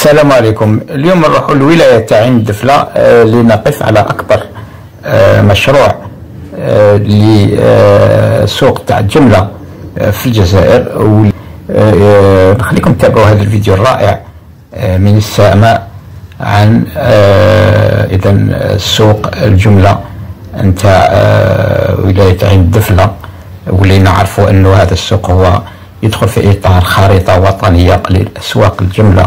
السلام عليكم. اليوم نروح لولاية عين دفلة آه، لنقف على أكبر آه، مشروع آه، لسوق تاع الجملة في الجزائر. نخليكم تتابعوا هذا الفيديو الرائع من السماء عن إذا سوق الجملة نتاع ولاية عين دفلة واللي نعرفوا أنه هذا السوق هو يدخل في إطار خريطة وطنية للأسواق الجملة.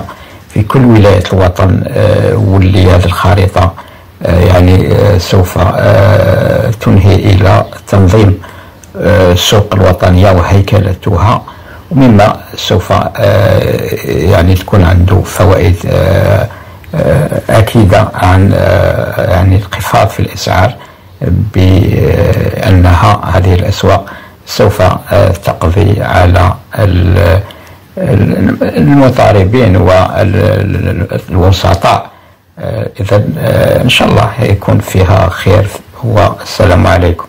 في كل ولايات الوطن آه، واللي هذه الخريطة آه، يعني آه، سوف تنهي إلى تنظيم السوق الوطنية وهيكلتها. ومما سوف يعني تكون عنده فوائد أكيدة عن يعني الانخفاض في الأسعار بأنها هذه الأسواق سوف تقضي على المضاربين والوسطاء إذا إن شاء الله يكون فيها خير. والسلام عليكم.